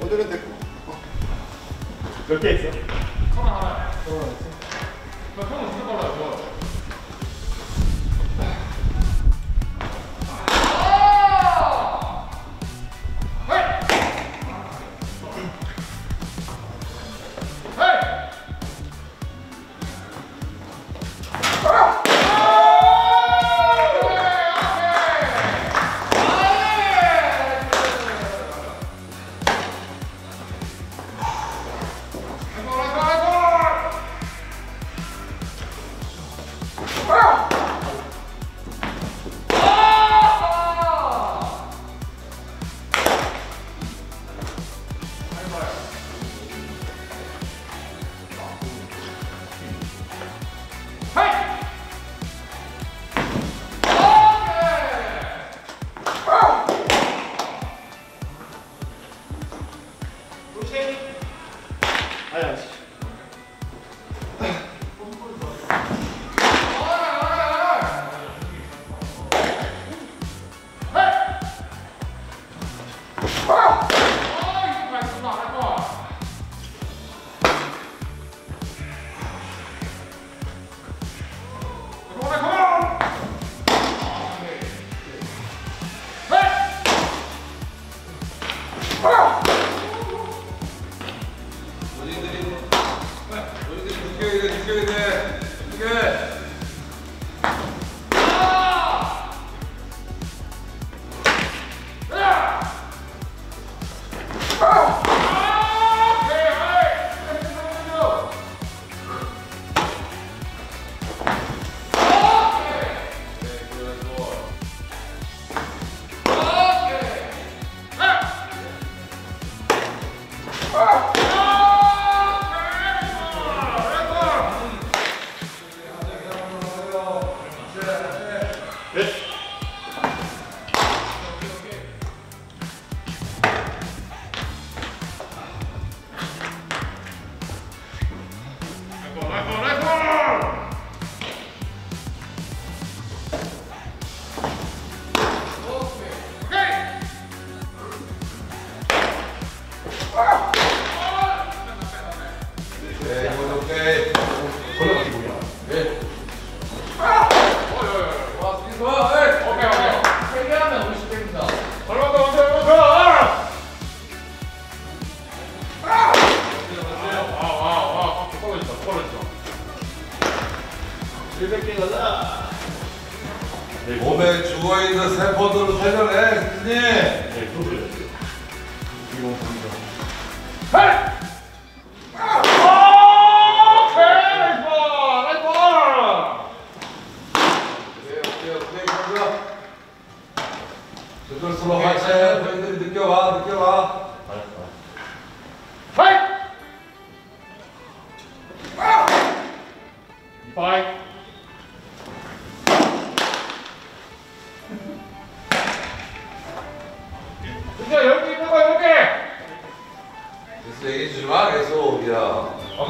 오늘은 됐고 몇개 있어? 하나 하나 어, 나 형은 진짜 빨라 좋아 Aliás. Ah! 몸에 주어있는 세포들을 살려내, 선생님.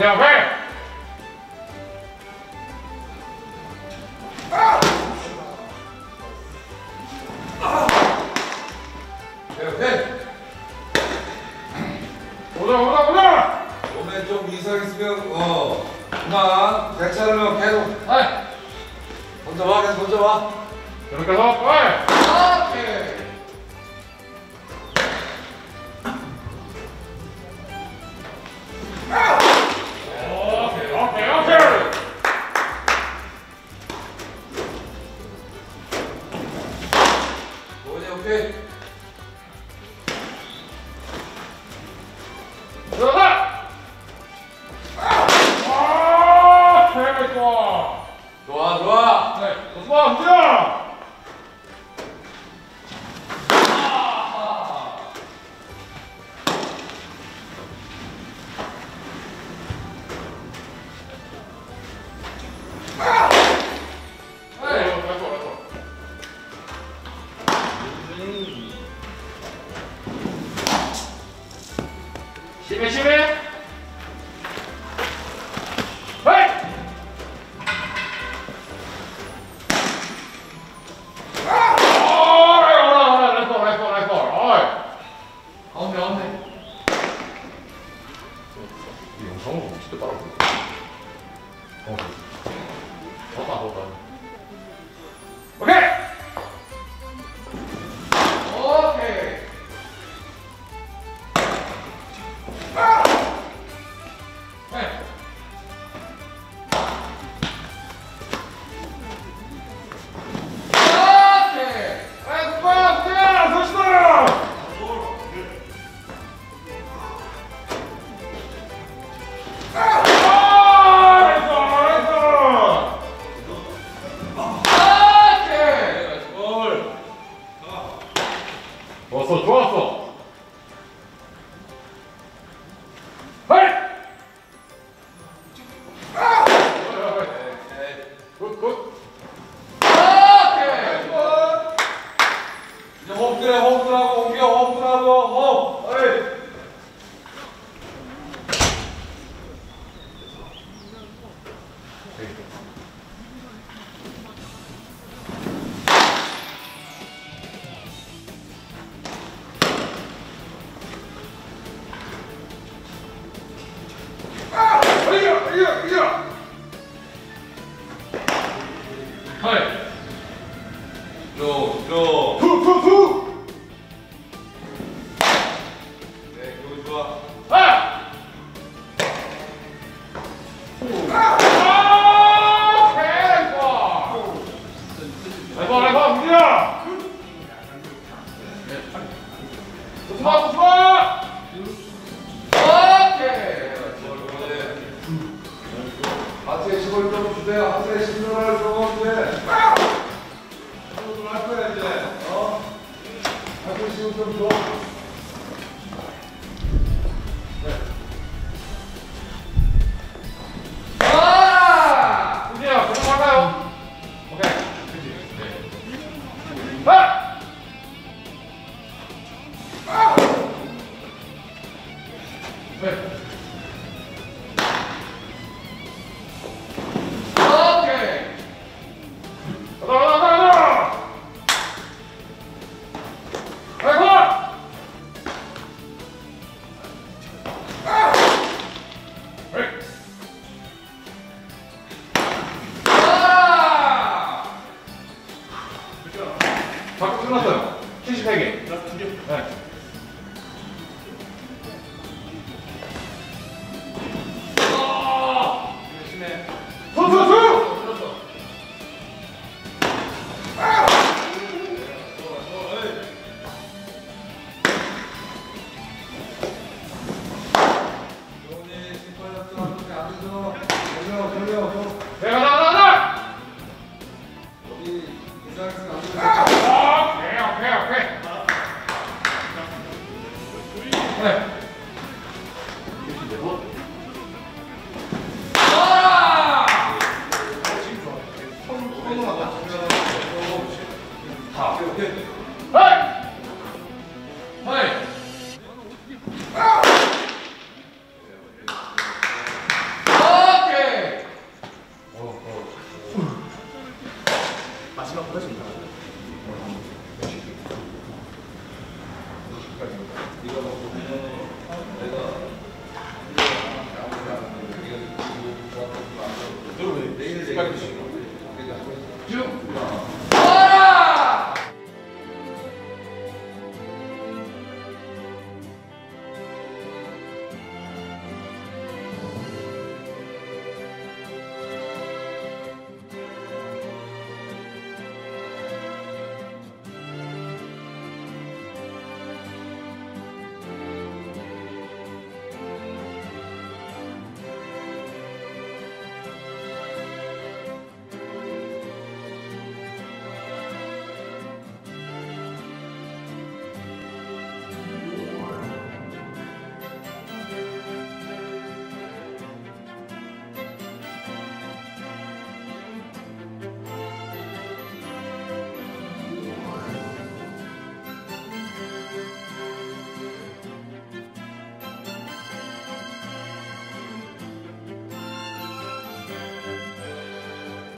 자, 회! 오다 오다 오다! 오늘 좀 이상했으면 어 그만 괜찮으면 계속 네. 아! 던져와 계속 던져와 그렇게 해서 아! 오케이 Simeçi Bey! Posso, posso!